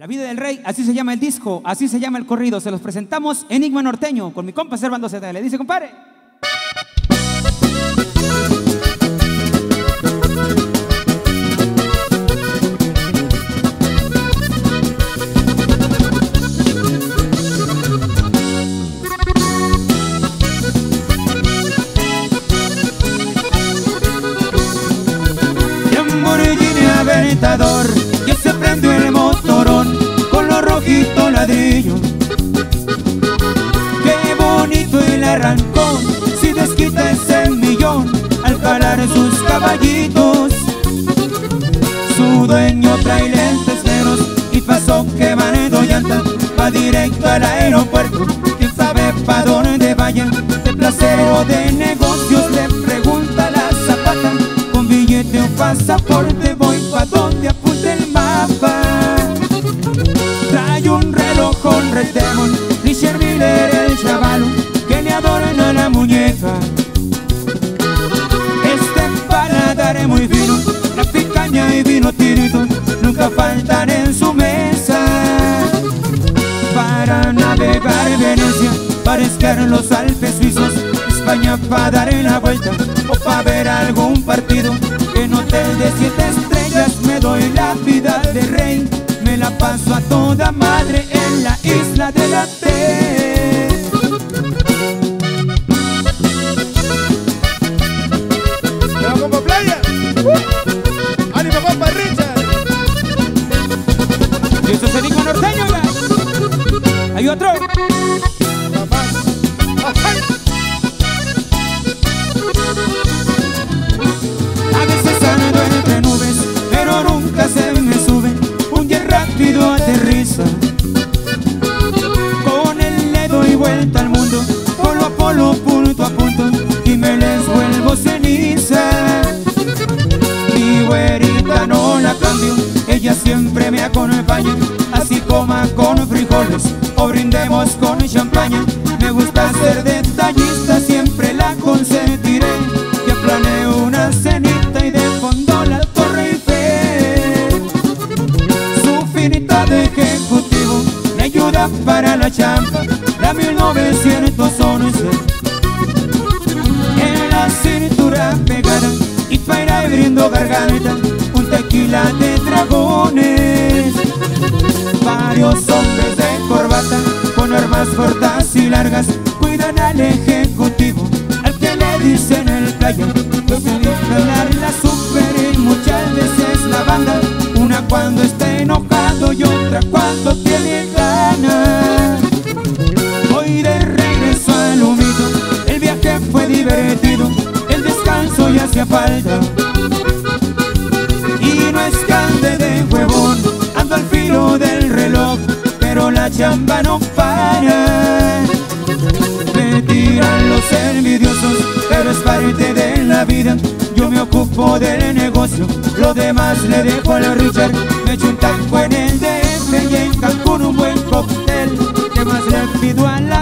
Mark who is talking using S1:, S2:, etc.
S1: La vida del rey, así se llama el disco, así se llama el corrido. Se los presentamos Enigma Norteño con mi compa Servando Z. Le dice, compadre.
S2: Aventador, arrancón, si desquita ese millón al jalar sus caballitos. Su dueño trae lentes negros y pasó que manejo llanta, va directo al aeropuerto. Quién sabe pa' dónde vaya, de placer o de negocios le pregunta la zapata. Con billete o pasaporte voy pa' donde apunte el mapa. Trae un reloj con retemón, Richard Miller el chaval faltan en su mesa. Para navegar Venecia, para esquiar en los Alpes suizos, España para dar la vuelta o para ver algún partido. En hotel de siete estrellas me doy la vida de rey, me la paso a toda madre en la isla de la
S1: Hay otro.
S2: A veces ando entre nubes, pero nunca se me sube. Un día rápido aterriza. Con él le doy vuelta al mundo, polo a polo, punto a punto, y me les vuelvo ceniza. Mi güerita no la cambio, ella siempre me acompaña, así coma con frijoles o brindemos con champaña. Me gusta ser detallista, siempre la consentiré. Ya planeo una cenita y de fondo la Torre Eiffel. Su finita de ejecutivo me ayuda para la champa, la 1911. En la cintura pegada y para abriendo garganta, un tequila de dragones. Varios hombres de corbata con armas cortas y largas cuidan al ejecutivo, al que le dicen el me bailar la super y muchas veces la banda, una cuando está enojado y otra cuando tiene ganas. Voy de regreso al humito, el viaje fue divertido, el descanso ya hacía falta. Pero la chamba no para. Me tiran los envidiosos, pero es parte de la vida. Yo me ocupo del negocio, lo demás le dejo al Richard. Me echo un taco en el DF y en Cancún un buen cóctel. ¿Qué más le pido a la